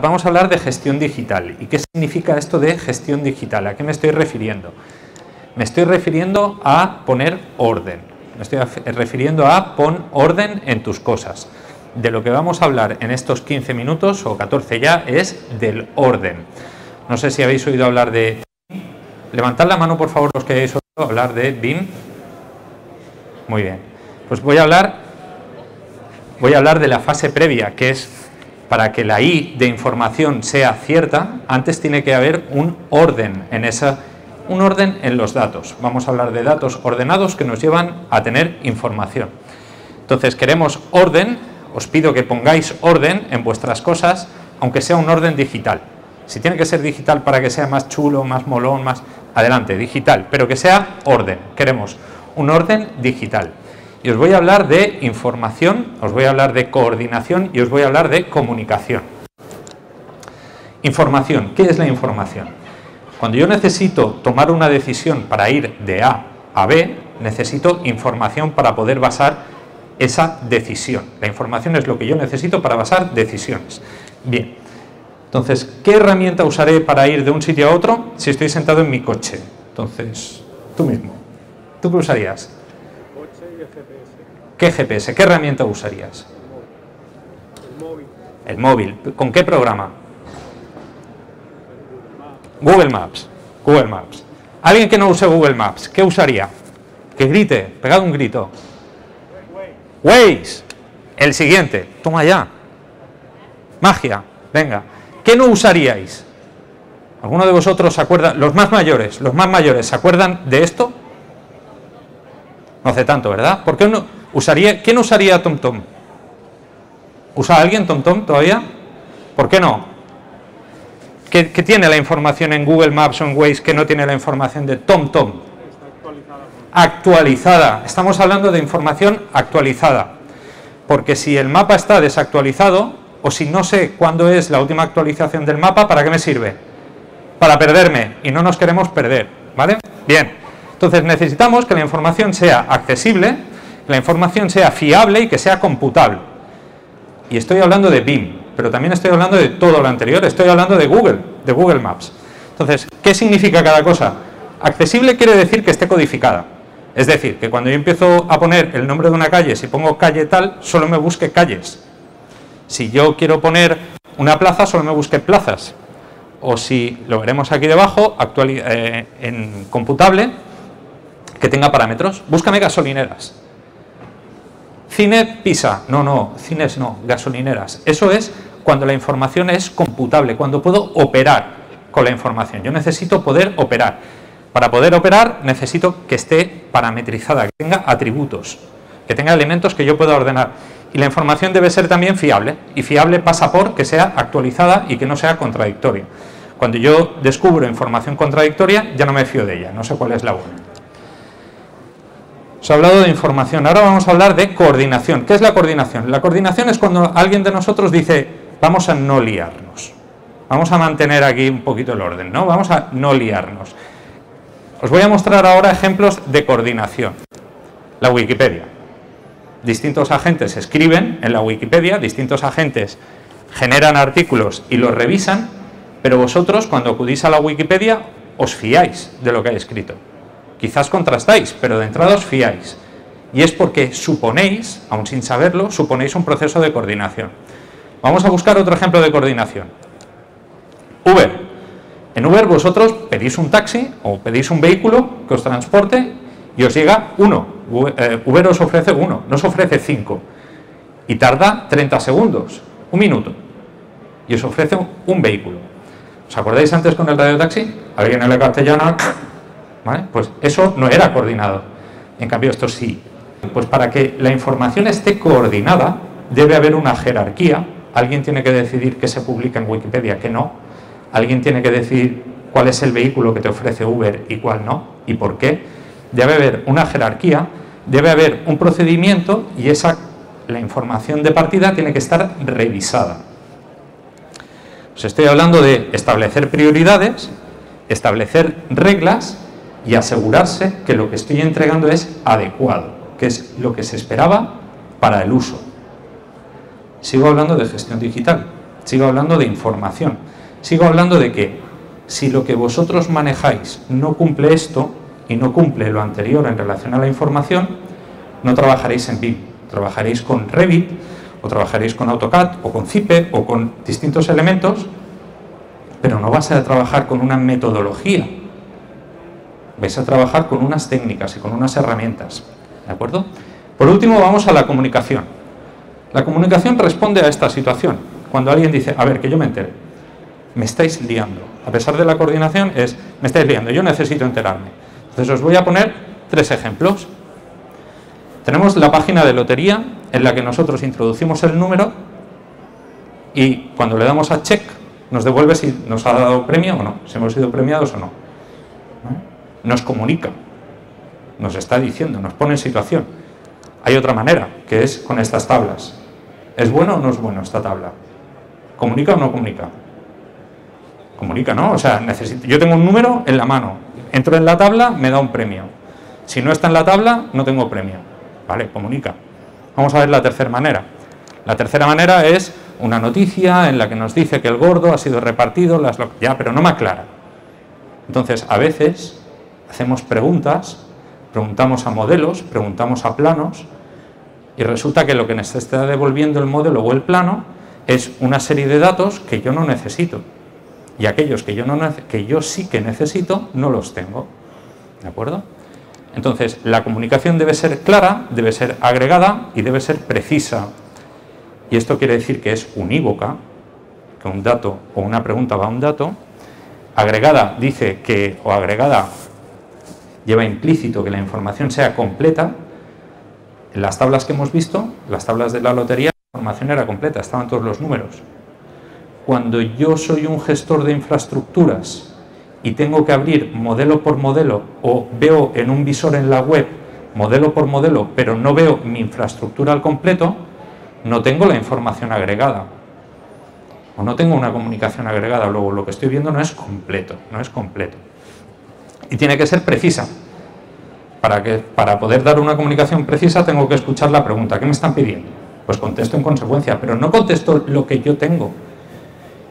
Vamos a hablar de gestión digital. ¿Y qué significa esto de gestión digital? ¿A qué me estoy refiriendo? Me estoy refiriendo a poner orden. Me estoy refiriendo a pon orden en tus cosas. De lo que vamos a hablar en estos 15 minutos o 14 ya es del orden. No sé si habéis oído hablar de... Levantad la mano por favor los que hayáis oído hablar de BIM. Muy bien. Pues voy a hablar voy a hablar de la fase previa, que es para que la I de información sea cierta, antes tiene que haber un orden en esa un orden en los datos. Vamos a hablar de datos ordenados que nos llevan a tener información. Entonces, queremos orden, os pido que pongáis orden en vuestras cosas, aunque sea un orden digital. Si tiene que ser digital para que sea más chulo, más molón, más adelante, digital, pero que sea orden. Queremos un orden digital. Y os voy a hablar de información, os voy a hablar de coordinación y os voy a hablar de comunicación. Información, ¿qué es la información? Cuando yo necesito tomar una decisión para ir de A a B, necesito información para poder basar esa decisión. La información es lo que yo necesito para basar decisiones. Bien, entonces, ¿qué herramienta usaré para ir de un sitio a otro si estoy sentado en mi coche? Entonces, tú mismo. ¿Tú qué usarías? ¿Qué GPS? ¿Qué herramienta usarías? El móvil. El móvil. ¿Con qué programa? Google Maps. Google Maps. Alguien que no use Google Maps, ¿qué usaría? Que grite, pegado un grito. Waze. El siguiente. Toma ya. Magia. Venga. ¿Qué no usaríais? ¿Alguno de vosotros se acuerda? Los más mayores, los más mayores, ¿se acuerdan de esto? No hace tanto, ¿verdad? ¿Por qué no usaría? ¿Quién usaría TomTom? ¿Usa alguien TomTom todavía? ¿Por qué no? ¿Qué, tiene la información en Google Maps o en Waze que no tiene la información de TomTom? Está actualizada. Actualizada. Estamos hablando de información actualizada. Porque si el mapa está desactualizado, o si no sé cuándo es la última actualización del mapa, ¿para qué me sirve? Para perderme. Y no nos queremos perder. ¿Vale? Bien. Entonces necesitamos que la información sea accesible, la información sea fiable y que sea computable. Y estoy hablando de BIM, pero también estoy hablando de todo lo anterior, estoy hablando de Google, de Google Maps. Entonces, ¿qué significa cada cosa? Accesible quiere decir que esté codificada. Es decir, que cuando yo empiezo a poner el nombre de una calle, si pongo calle tal, solo me busque calles. Si yo quiero poner una plaza, solo me busque plazas. O si lo veremos aquí debajo, eh, en computable, que tenga parámetros. Búscame gasolineras. Cine Pisa. No, no, cines no, gasolineras. Eso es cuando la información es computable, cuando puedo operar con la información. Yo necesito poder operar. Para poder operar necesito que esté parametrizada, que tenga atributos, que tenga elementos que yo pueda ordenar. Y la información debe ser también fiable. Y fiable pasa por que sea actualizada y que no sea contradictoria. Cuando yo descubro información contradictoria, ya no me fío de ella, no sé cuál es la buena. Os he hablado de información, ahora vamos a hablar de coordinación. ¿Qué es la coordinación? La coordinación es cuando alguien de nosotros dice, vamos a no liarnos, vamos a mantener aquí un poquito el orden, ¿no? Vamos a no liarnos. Os voy a mostrar ahora ejemplos de coordinación. La Wikipedia. Distintos agentes escriben en la Wikipedia, distintos agentes generan artículos y los revisan, pero vosotros cuando acudís a la Wikipedia os fiáis de lo que hay escrito. Quizás contrastáis, pero de entrada os fiáis. Y es porque suponéis, aun sin saberlo, suponéis un proceso de coordinación. Vamos a buscar otro ejemplo de coordinación. Uber. En Uber vosotros pedís un taxi o pedís un vehículo que os transporte y os llega uno. Eh, Uber os ofrece uno, no os ofrece cinco. Y tarda 30 segundos, un minuto. Y os ofrece un vehículo. ¿Os acordáis antes con el radio taxi? Alguien en la castellana pues eso no era coordinado. En cambio, esto sí. Pues para que la información esté coordinada, debe haber una jerarquía. Alguien tiene que decidir qué se publica en Wikipedia, qué no. Alguien tiene que decidir cuál es el vehículo que te ofrece Uber y cuál no, y por qué. Debe haber una jerarquía, debe haber un procedimiento y esa, la información de partida tiene que estar revisada. Os estoy hablando de establecer prioridades, establecer reglas y asegurarse que lo que estoy entregando es adecuado, que es lo que se esperaba para el uso. Sigo hablando de gestión digital. sigo hablando de información, sigo hablando de que si lo que vosotros manejáis no cumple esto y no cumple lo anterior en relación a la información, no trabajaréis en BIM, trabajaréis con Revit o trabajaréis con AutoCAD o con CIPE o con distintos elementos, pero no vas a trabajar con una metodología, vais a trabajar con unas técnicas y con unas herramientas. ¿De acuerdo? Por último, vamos a la comunicación. La comunicación responde a esta situación. Cuando alguien dice, a ver, que yo me entere, me estáis liando. A pesar de la coordinación, es, me estáis liando, yo necesito enterarme. Entonces os voy a poner tres ejemplos. Tenemos la página de lotería en la que nosotros introducimos el número y cuando le damos a check nos devuelve si nos ha dado premio o no, si hemos sido premiados o no. Nos comunica, nos está diciendo, nos pone en situación. Hay otra manera, que es con estas tablas. ¿Es bueno o no es bueno esta tabla? ¿Comunica o no comunica? Comunica, ¿no? O sea, necesito, yo tengo un número en la mano, entro en la tabla, me da un premio. Si no está en la tabla, no tengo premio. Vale, comunica. Vamos a ver la tercera manera. La tercera manera es una noticia en la que nos dice que el gordo ha sido repartido, ya, pero no me aclara. Entonces, a veces hacemos preguntas, preguntamos a modelos, preguntamos a planos, y resulta que lo que nos está devolviendo el modelo o el plano es una serie de datos que yo no necesito. Y aquellos que yo, no, que yo sí que necesito, no los tengo. ¿De acuerdo? Entonces, la comunicación debe ser clara, debe ser agregada y debe ser precisa. Y esto quiere decir que es unívoca, que un dato o una pregunta va a un dato. Agregada dice que, o agregada lleva implícito que la información sea completa. En las tablas que hemos visto, las tablas de la lotería, la información era completa, estaban todos los números. Cuando yo soy un gestor de infraestructuras y tengo que abrir modelo por modelo o veo en un visor en la web modelo por modelo, pero no veo mi infraestructura al completo, no tengo la información agregada. O no tengo una comunicación agregada, luego lo que estoy viendo no es completo, no es completo. Y tiene que ser precisa. Para, que, para poder dar una comunicación precisa tengo que escuchar la pregunta, ¿qué me están pidiendo? Pues contesto en consecuencia, pero no contesto lo que yo tengo,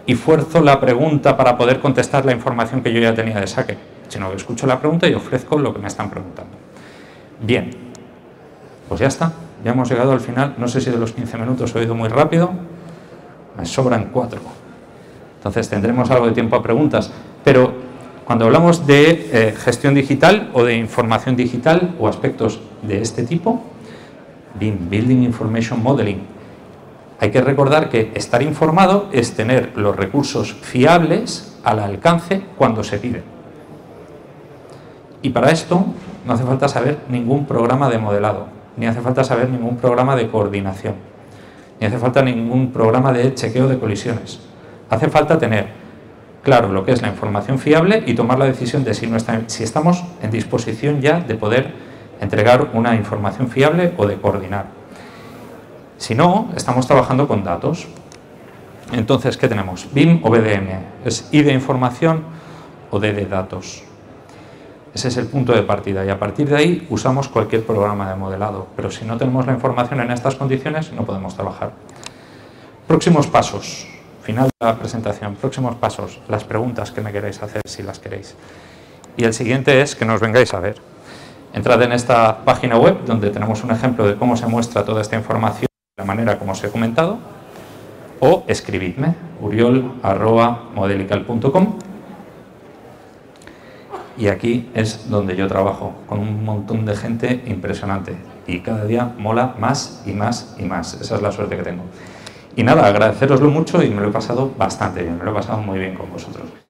y fuerzo la pregunta para poder contestar la información que yo ya tenía de saque, sino que escucho la pregunta y ofrezco lo que me están preguntando. Bien, pues ya está, ya hemos llegado al final, no sé si de los 15 minutos he ido muy rápido, me sobran cuatro. Entonces tendremos algo de tiempo a preguntas, pero cuando hablamos de eh, gestión digital o de información digital o aspectos de este tipo, BIM, Building Information Modeling, hay que recordar que estar informado es tener los recursos fiables al alcance cuando se pide. Y para esto no hace falta saber ningún programa de modelado, ni hace falta saber ningún programa de coordinación, ni hace falta ningún programa de chequeo de colisiones. Hace falta tener claro lo que es la información fiable y tomar la decisión de si, si estamos en disposición ya de poder entregar una información fiable o de coordinar. Si no, estamos trabajando con datos. Entonces, ¿qué tenemos? BIM o BDM. ¿Es I de información o D de datos? Ese es el punto de partida y a partir de ahí usamos cualquier programa de modelado. Pero si no tenemos la información en estas condiciones, no podemos trabajar. Próximos pasos. Final de la presentación. Próximos pasos. Las preguntas que me queréis hacer si las queréis. Y el siguiente es que nos vengáis a ver. Entrad en esta página web donde tenemos un ejemplo de cómo se muestra toda esta información la manera como os he comentado, o escribidme, uriol.modelical.com y aquí es donde yo trabajo, con un montón de gente impresionante y cada día mola más y más y más. Esa es la suerte que tengo. Y nada, agradeceroslo mucho y me lo he pasado bastante bien, me lo he pasado muy bien con vosotros.